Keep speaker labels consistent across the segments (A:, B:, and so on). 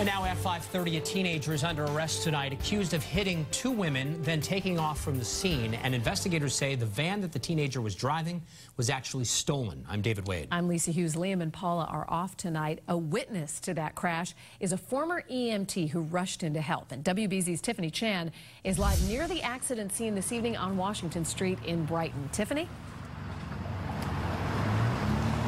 A: And now at 5.30, a teenager is under arrest tonight, accused of hitting two women, then taking off from the scene. And investigators say the van that the teenager was driving was actually stolen. I'm David Wade.
B: I'm Lisa Hughes. Liam and Paula are off tonight. A witness to that crash is a former EMT who rushed in to help. And WBZ's Tiffany Chan is live near the accident scene this evening on Washington Street in Brighton. Tiffany?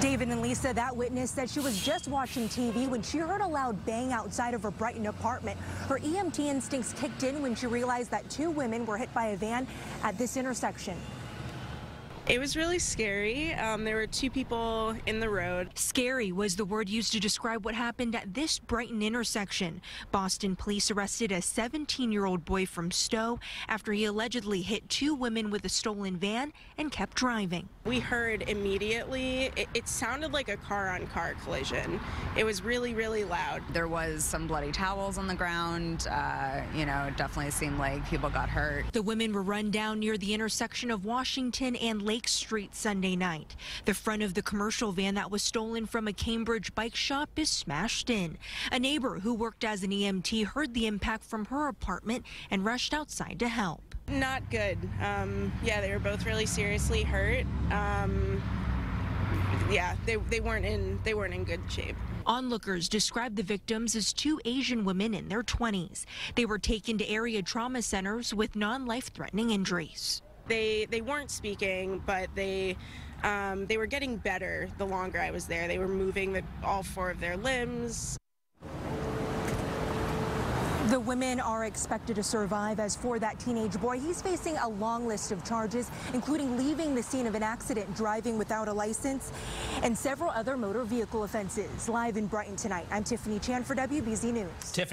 C: David and Lisa, that witness said she was just watching TV when she heard a loud bang outside of her Brighton apartment. Her EMT instincts kicked in when she realized that two women were hit by a van at this intersection.
D: It was really scary. Um, there were two people in the road.
E: Scary was the word used to describe what happened at this Brighton intersection. Boston police arrested a 17 year old boy from Stowe after he allegedly hit two women with a stolen van and kept driving.
D: We heard immediately, it, it sounded like a car on car collision. It was really, really loud.
F: There was some bloody towels on the ground. Uh, you know, it definitely seemed like people got hurt.
E: The women were run down near the intersection of Washington and Lake Street Sunday night. The front of the commercial van that was stolen from a Cambridge bike shop is smashed in. A neighbor who worked as an EMT heard the impact from her apartment and rushed outside to help.
D: Not good. Um, yeah, they were both really seriously hurt. Um, yeah, they, they weren't in they weren't in good shape.
E: Onlookers described the victims as two Asian women in their 20s. They were taken to area trauma centers with non-life-threatening injuries
D: they they weren't speaking, but they um, they were getting better the longer I was there. They were moving the, all four of their limbs.
C: The women are expected to survive. As for that teenage boy, he's facing a long list of charges, including leaving the scene of an accident, driving without a license, and several other motor vehicle offenses. Live in Brighton tonight, I'm Tiffany Chan for WBZ News. Tiffany